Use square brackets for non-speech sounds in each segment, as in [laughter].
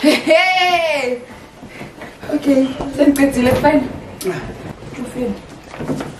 Hey! Okay, then good, let's fine. Ah. Go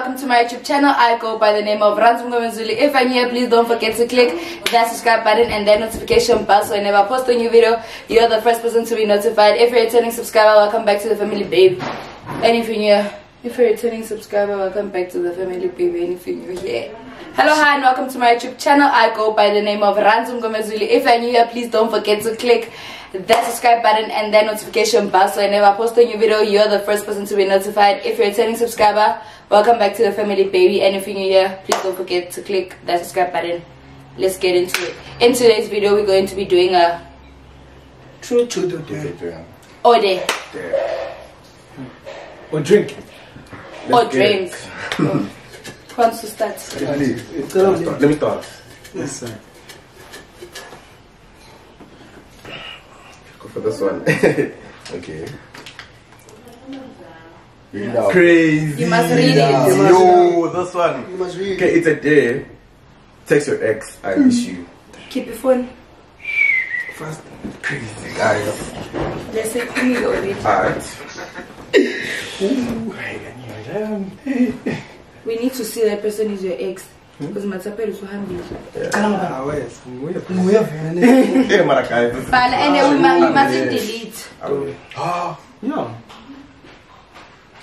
welcome to my YouTube channel. I go by the name of Randzu Mngomezulu. If new, here, please don't forget to click that subscribe button and that notification bell so whenever I post a new video, you're the first person to be notified. If you're a returning subscriber, welcome back to the family, babe. And if you're new, if you're a returning subscriber, welcome back to the family, babe. And if you're new here. Hello, hi, and welcome to my YouTube channel. I go by the name of Randzu Mngomezulu. If you're new here, please don't forget to click that subscribe button and that notification bell so whenever I post a new video, you're the first person to be notified. If you're a returning subscriber, welcome back to the family, baby. And if you're new here, please don't forget to click that subscribe button. Let's get into it. In today's video, we're going to be doing a True to the day. order Or drink. or drink. Oh. Who wants to start? Let me start. Yes, sir. Go for this one. okay. Read it out. Crazy. You must read it. Yo, this one. You must read. Okay, it's a day. Text your ex. I hmm. miss you. Keep your phone. First, Crazy guys. Let's say me already. Alright. [laughs] We need to see that person is your ex. Because Matsapel is so humble. Ah, wait. Nguye vele. Hey, Mara guys. But and we must, we mustn't delete. Yeah.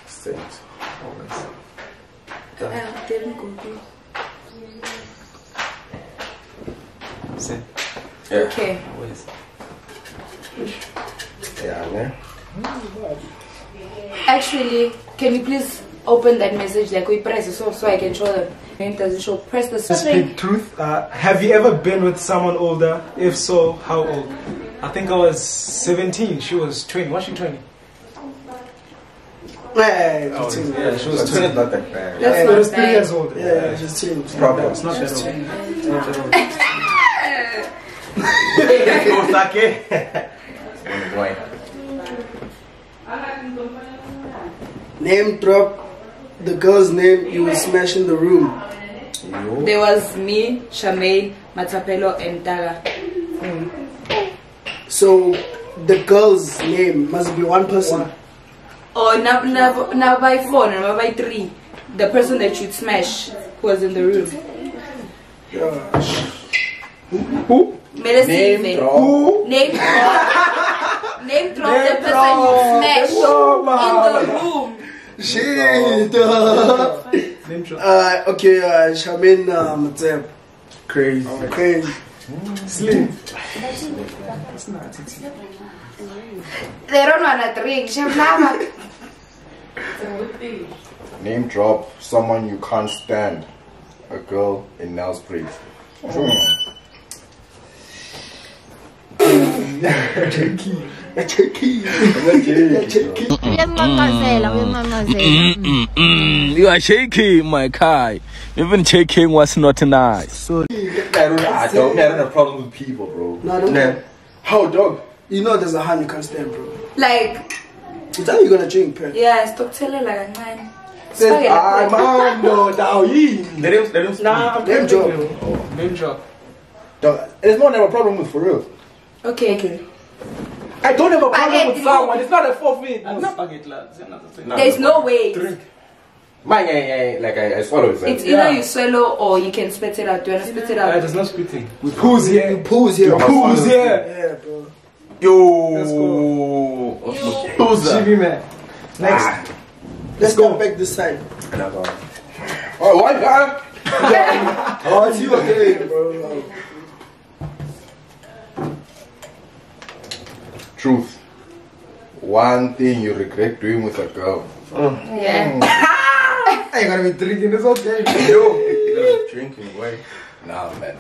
Sent. Always. Didn't go through. Send. Yeah. Okay. Always. Yeah, man. Actually, can you please open that message like we press it so so I can show them? Name does it show? Press the Speak truth. Uh, have you ever been with someone older? If so, how old? I think I was 17. She was 20. Was she 20? Yeah, Oh, just yeah, she was It's 20. not that bad. That's It not was three years old. yeah, just change. Proper. It's not that old. Not that old. Go, Sake. One boy. Name drop the girl's name you will smash in the room. Yo. There was me, Shamaine, Matapelo, and Daga. Hmm. So the girl's name must be one person. Oh, now, now, now by four, now by three. The person that you'd smash who was in the room. Yeah. Mele Name Silve. drop. Name drop. Name drop the person you smash in the room. Shit. Name drop. uh, okay, uh, Shamin uh, Matsep. Crazy. Okay. Slim. They don't wanna drink. Shamlama. Name drop someone you can't stand. A girl in Nelspruit. uyanqanqazela uyanqanqazela [laughs] Mm, you are shaking, my guy. Even shaking was not nice. I don't, I don't, I don't have problems with people, bro. No, I don't. Nah. How, dog? You know there's a hand you can't stand, bro. Like, It's how you gonna drink, pen. yeah, stop telling like a man. Ah, man, no, now he. Let him, let him. Nah, I'm Name telling drop. you. Name drop. Dog, there's no never problem with for real. Okay. okay. I don't have a problem Spaghetti. with someone. It's not a forfeit. There's no way. Drink. Man, yeah, yeah, yeah, like I, I swallow it. It's Like, either you swallow or you can spit it out. Do you wanna spit it Uh, out? there's no spitting. We Who's here? Pools here. Who's here? Yeah, bro. Yo. Let's go. Who's that? GB man. Next. Ah, Let's go back this side. another one. Oh, what? guy? [laughs] Oh, it's you again, bro. Truth. One thing you regret doing with a girl. Yeah. I ain't gonna be drinking this okay. Yo, [laughs] you guys drinking, boy. Nah, man.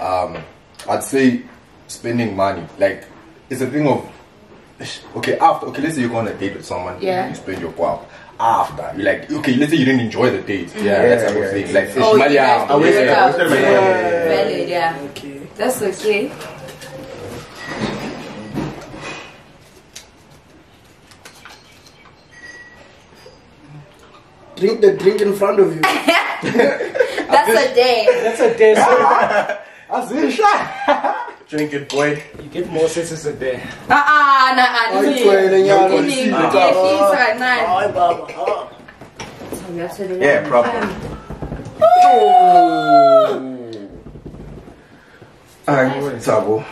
Um, I'd say spending money. Like, it's a thing of. Okay, after. Okay, let's say you go on a date with someone. Yeah. You spend your wow. After, you like. Okay, let's say you didn't enjoy the date. Yeah, that type of thing. Like, fish, Oh, you money guys out. do wasted- I out. wasted Yeah. Valid, yeah. Okay. That's okay. Drink the drink in front of you. [laughs] That's a day. That's a day. So [laughs] Drink it, boy. you get more senses a day. Ah ah nah ah. Ay, this twele, is- nyalo. Ini, Ah. ngiyehlisa kancane. Ay, baba. ah. So, ngiyathelela. Yeah, proper. Alright, [laughs] Tabo.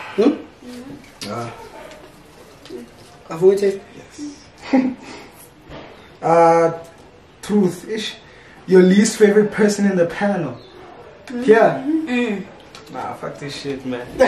Have we tasted? Uh, truth ish. Your least favorite person in the panel. Yeah. Nah, fuck this shit, man. [laughs]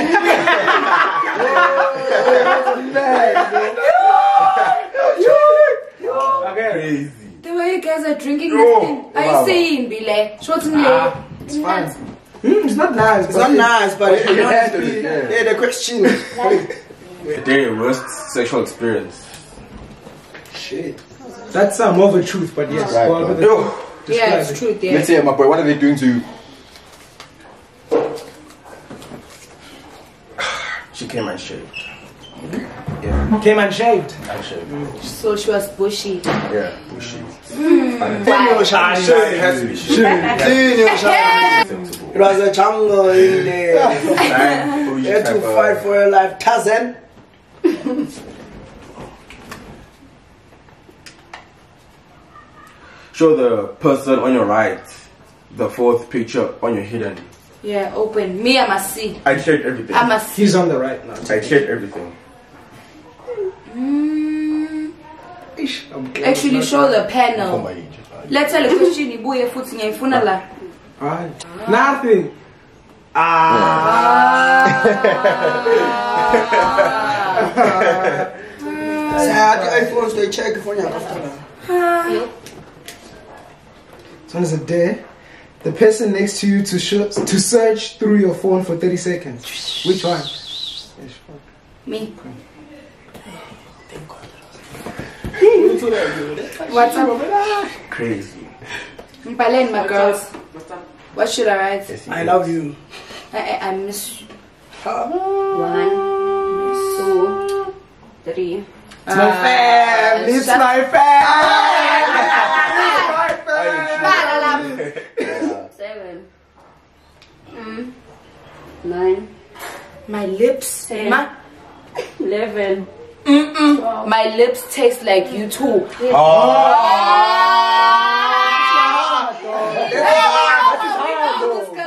okay. Crazy. The way you guys are drinking Yo, this thing. Are you saying, Bile? Short and Ah, it's fine. Hmm, it's not nice. It's not nice, but You you know, handle it, yeah. yeah. the question. [laughs] Today, worst sexual experience. Shit. That's uh, more of a truth, but yes. Right, go on bro. the Yo. Yeah, describe it's it. true. Yeah. Let's say, my boy, what are they doing to you? [sighs] She came and shaved. Yeah, Came and shaved. and shaved. So she was bushy. Yeah, bushy. Clean your shine. It has to be shaved. Clean your shine. [laughs] It was a jungle in there. [laughs] Nine, You bougie had to fight for your life. Tarzan. [laughs] Show the person on your right the fourth picture on your hidden. Yeah, open. Me, I must see. I checked everything. I must see. He's on the right now. I checked everything. Mm, Ish, I'm glad actually, it's show not- the For panel. Oh my age. Let's tell a question. Ibuye futhi ngiyifuna la. Alright. Nothing. Ah. Ah. Sad iPhones, they check for you after that. So it's a day. The person next to you to show, to search through your phone for 30 seconds. Which one? Me. What's up? Crazy. Mbhaleni, my girls. What should I write? I love you. I, I, I miss you. One, two, three. It's my uh, fam. It's shut- my fam. Nine. My lips. Ten. My, Eleven. my lips taste like you too.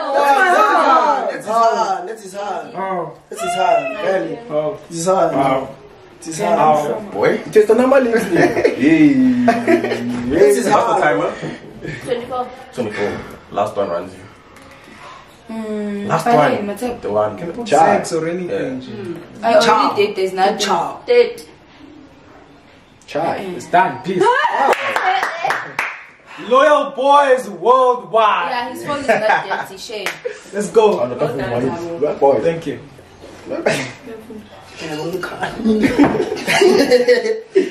That's his hard. That's his hard. Oh, That's his hard. Really. oh, This is hard. oh. This is hard. Boy, just a number links Yay. This is What's the hard. timer? Twenty-four. 24. Last one runs you. Mm. Last one. Mateko. The one. Can put Chai. sex or anything. I already Ciao. did. There's nothing. Ciao. Dead. Chai. Mm. It's done. Peace. [laughs] Loyal boys worldwide. Yeah, his phone is not [laughs] dirty. Shame. Let's go. On the top of my head. Boy. Thank you. [laughs]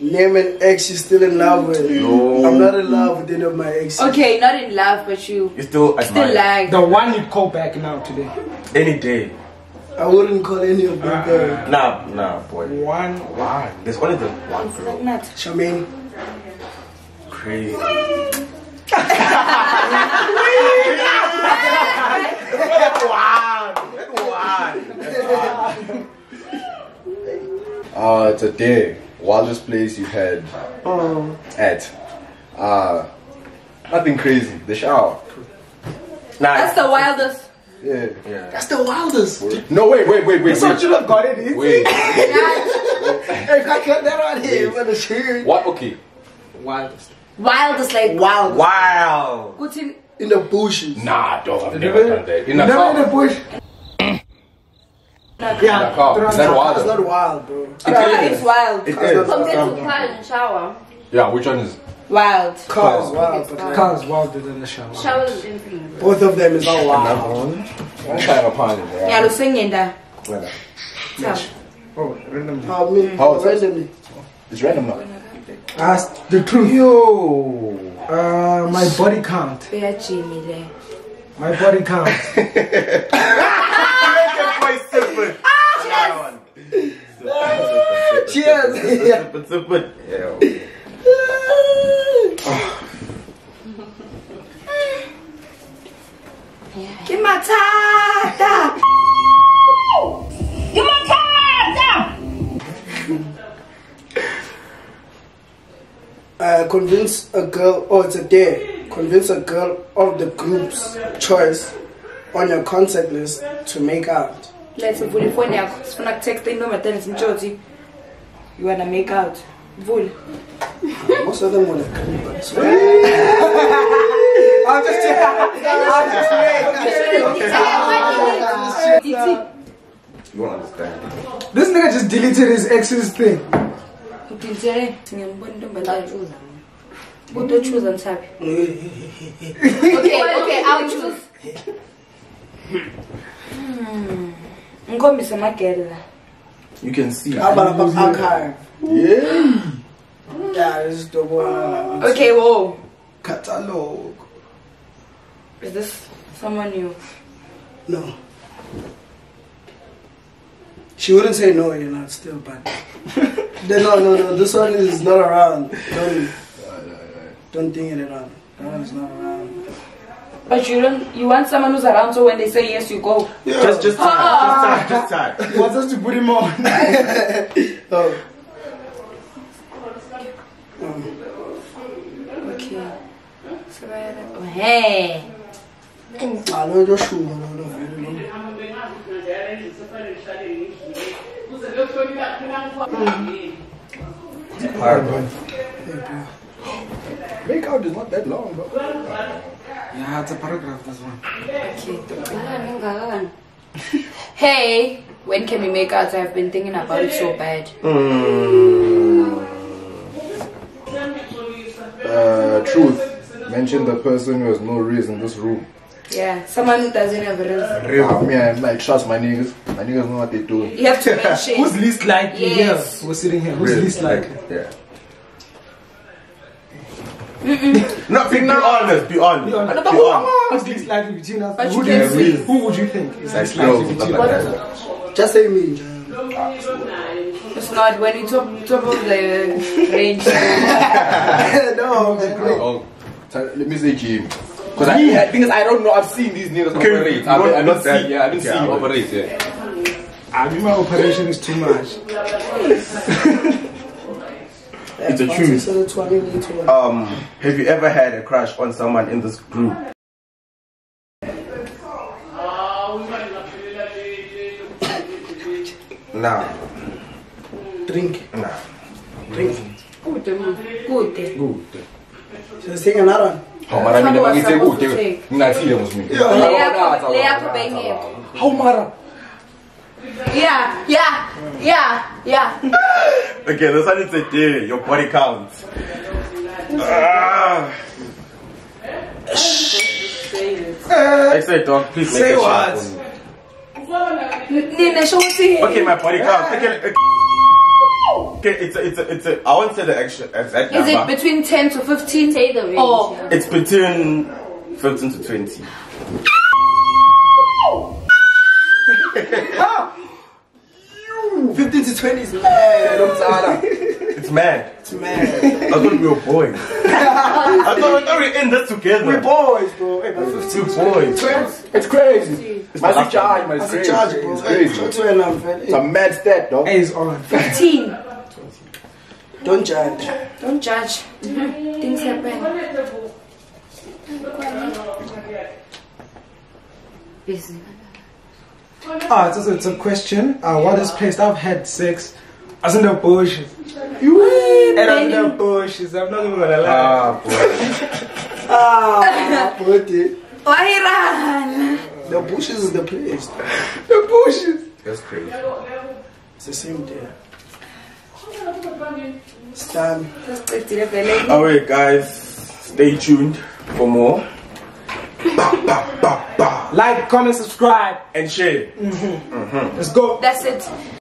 Name an ex you're still in love with. No. I'm not in love with any of my exes. Okay, not in love, but you You still still like. The one you call back now today. Any day. I wouldn't call any of them there. Nah, nah, boy. One. Why? There's only the one girl. Like not. Charmaine. Crazy. [laughs] [laughs] Uh, today, wildest place you had at? Uh, nothing crazy. The shower. Nah, That's the wildest. yeah, yeah. That's the wildest. No, wait, wait, wait, wait, So wait. you have got it easy. [laughs] Wait. Hey, I got that right here. What a shit. What? Okay. Wildest. Wildest like Wild. Wow. Gutin. In In the bushes. Nah, dog. I've Never- never done that. In a Never in the car. bush. In Yeah. car. Is that That's wild? not wild, bro. It's wild. It is. Compared to car and shower. Yeah, which one is? Wild. Car is wild, but like, Cars wilder than the shower. Shower is different. both of them is not wild. one. One time upon it. Yeah, lusengenda. Oh, randomly. How me? How is that? randomly. It's random now. Ask the truth. Yo. Uh, my body count. Yeah, Jimmy there. My body count. [laughs] Cheers. Yeah. Kimatata. Uh, convince a girl, oh, it's a dare. Convince a girl of the group's choice on your contact list to make out. Let's vula ifoni yakho. Sifuna kutext inoma then simtshoti. You wanna make out. Vula. [laughs] Most of them want to agree, but it's I'll [laughs] just I'll just You won't understand. This nigga just deleted his ex's thing. Udilitele ngiyambona intombazane. Utochuza mthapi. [laughs] Okay, okay, I'll choose. Hmm. Ngikhombise amagele la. You can see. How about about archive? Yeah. Yeah, this is the one. Okay, whoa. Catalog. Is this someone new? No. She wouldn't say no, you know, still, but. [laughs] No, no, no, this one is not around. Don't, don't think it around. That one's not around. But you don't. You want someone who's around, so when they say yes, you go. Just, just ah! time. Just time. Just time. He wants us to put him on. Oh, Okay. So where? Oh, hey. I know your shoe, no, no, no, no. Bro. Make out is not that long, bro. Yeah, it's a paragraph, this one. Okay. [laughs] Hey, when can we make out? I've been thinking about it so bad. Uh, truth. Mention the person who has no reason in this room. Yeah, someone who doesn't have a reason. Me, I like trust my niggas. My niggas know what they do. You have to [laughs] mention. Who's least likely Yes. here? We're sitting here. Who's Really, least likely? Yeah. No, be, be honest, be honest. Be honest. Be honest. Who's least likely between us? But Who you do you think? see. Who would you think is Like least likely girls between us? Just say me, It's not when you top top of the range. [laughs] no, man. Oh, let me say Jim. Because I, I think I don't know. I've seen these niggas Okay, operate. you I've, don't I've not understand. seen. Yeah, I didn't Yeah, see you operate. Yeah. I mean, my operation is too much. [laughs] It's a truth. So that's what I need to Um, have you ever had a crush on someone in this group? Nah, drink. nah. Drink. Good, good. Good. Just take another one. Oh, mara mina Someone was mangithe supposed to kude. take. Ngingathile musimi. Leyakho leyakho bengekho. How mara? Yeah, yeah, yeah, yeah. Okay, this one is a day. Your body count. Ah. I said, dog, please make Say a what? shot for me. Okay, my body count. Okay, okay. okay it's a, it's a, it's a. I won't say the actual exact Is it between 10 to 15? Say the range. Oh. it's between 15 to 20. Fifteen twenty is mad. It's mad. It's mad. I thought we were boys. I thought, I thought we were in this together. We're boys, bro. Hey, but Two boys. It's crazy. It's my charge, man. That's It's a crazy. charge, bro. It's crazy. shut to an. It's a mad stat, dog. A is on. 15. Don't judge. Don't judge. Things happen. Busy. Ah, it's also it's a question. Uh, what is placed? I've had sex. As in the bushes. You and as in the bushes. I'm not even gonna lie. Ah, boy. [laughs] Ah, buddy. Why The bushes is the place. the bushes. That's crazy. It's the same day. It's time. run? Alright, guys, stay tuned for more. Like, comment, subscribe. And share. Mm-hmm. Let's go. That's it.